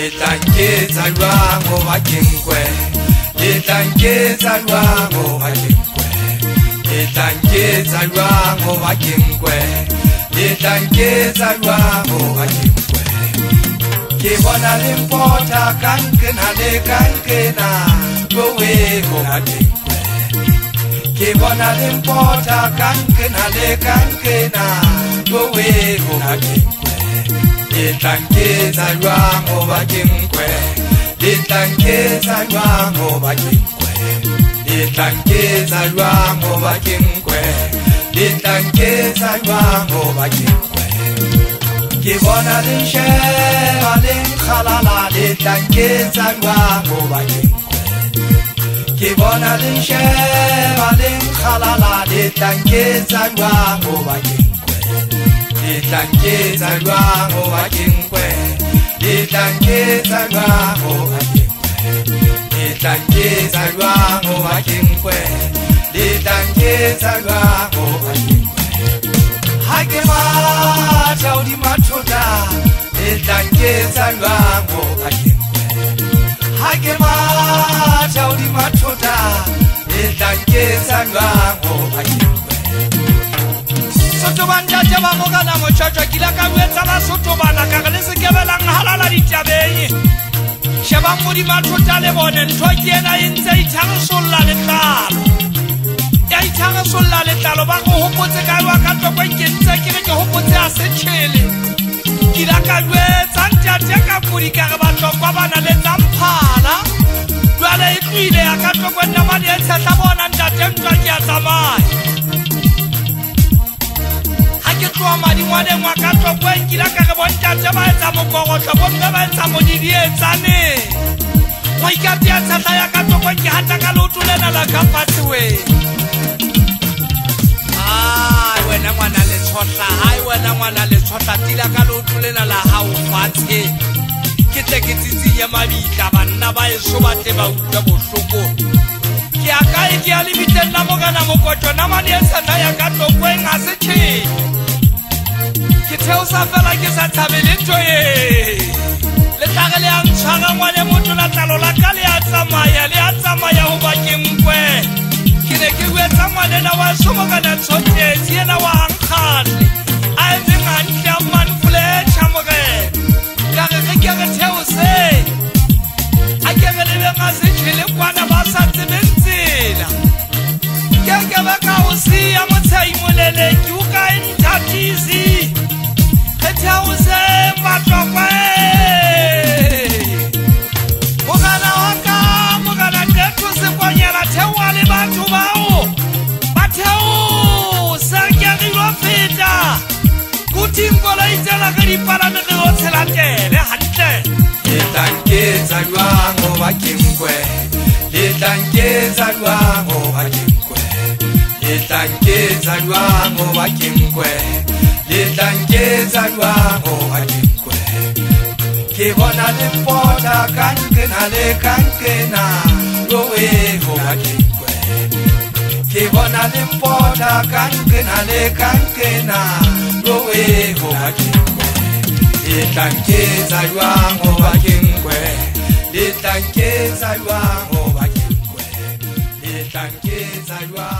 letlanketsa lwago bakenkwe letlanketsa lwago bakenkwe letlanketsa lwago bakenkwe letlanketsa lwago bakenkwe ke bona le mpota kankena le kankena kowego bakenkwe ke bona le mpota kankena le kankena kowego bakenkwe ke bona lenshe ba lenkgalala letlanketsa jwa mo bakeng Hagema, tell me, Matoda, it's like it's a batho ba ntate ba rokana motshwatshwa kile ka boetsa basotho banaka re le sekebelang halala ditabeng shebang modimathota le bone ntho ke ena e ntse e itharosolola letlalo ya itharosolola letlalo ba re gopotse ka ewa ka tlokwe ke ntse ke re ke gopotse a setšhele kila ka jwetsa ntate ka kodika re batlokwa bana le tsamphala jwale e tloile ya ka tlokwe nna madi e tshetlha bona ntate ntwa ke a tsamaya tloa madingwaneng wa ka tlokoeng kila ka re bontate ba etsa mokorotlo bo mme ba etsa modidietsaneng e moikati ya tshatlha ya ka tlokoeng ke hata ka leoto lena la kafatsiweng a wena ngwana letshotla hai wena ngwana letshotla tila ka leoto lena la gaofatshe ke tle ke tsitsinye mabitla banna ba eso batle ba utlwe bohloko ke akae ke ya lebitelela mokana mokotsona madi e tshatlha ya ka tlokoeng a se tshene theosa fela ke sa tlhabe le ntho e le tlhage le yantshwaga ngwane motho la tlalo la ka le a tsamaya le a tsamaya goba ke nkwe ke ne ke wetsa ngwanena wa somokana tshotesi ena wa ankgane a etseng antle a manfole tšhamore ka re ge ke re theose a ke re lebega setšhele kwana ba sa tsebentsela ke ke be ka o sea motshaimoleleki lo itela ge dipalame ge otshelakele gantle le tlanketsa jwang goba ke nkwe le tlanketsa jwang goba ke nkwe le tlanketsa jwang goba ke nkwe le tlanketsa jwang goba ke nkwe ke bona le pota kankena le kankena loe goba ke nkwe ke bona le pota kankena le kankena ke hobake le tlanke tsa jwang hobake nkwe le tlanke tsa jwang hobake nkwe le tlanke tsa jwang